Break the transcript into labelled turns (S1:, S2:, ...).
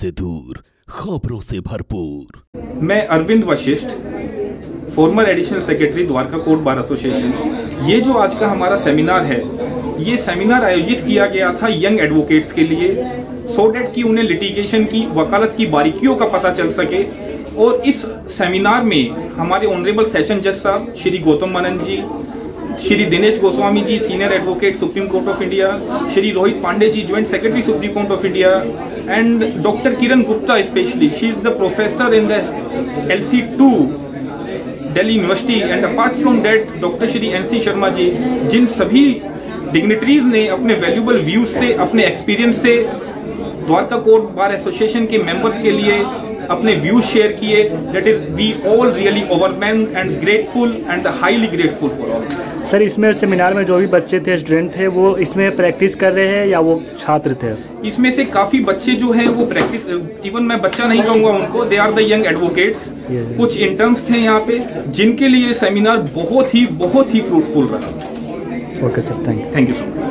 S1: से दूर, खबरों से भरपूर।
S2: मैं Arvind Vashishth former additional secretary Dwarka court bar association ये जो आज का हमारा सेमिनार है, ये सेमिनार आयोजित किया गया था यंग एडवोकेट्स के लिए सो डेट कि उन्हें लिटिगेशन की, वकालत की बारीकियों का पता चल सके। और इस सेमिनार में हमारे ऑनरेबल सेशन जज साहब, Shri Gautam Manan ji Shri Dinesh Goswami ji senior advocate Supreme Court of India Shri Rohit Pandey ji joint secretary Supreme Court of India and doctor Kiran Gupta specially she is the professor in the L C two Delhi university and apart from that doctor Shri N C Sharma ji जिन सभी dignitaries ने अपने valuable views से, अपने experience से Dwarka court bar association के members के लिए अपने व्यूज़ शेयर किए that is we all really overwhelmed and grateful and highly grateful for all
S3: sir इसमें सेमिनार में जो भी बच्चे थे स्टूडेंट थे वो इसमें प्रैक्टिस कर रहे हैं या वो छात्र थे?
S2: इसमें से काफ़ी बच्चे जो हैं वो प्रैक्टिस इवन मैं बच्चा नहीं कहूँगा उनको they are the young advocates कुछ इंटर्न्स थे यहाँ पे जिनके लिए सेमिनार बहुत ही बहुत ही फ्रूटफुल रहा।
S3: Okay sir thank you
S2: thank you so much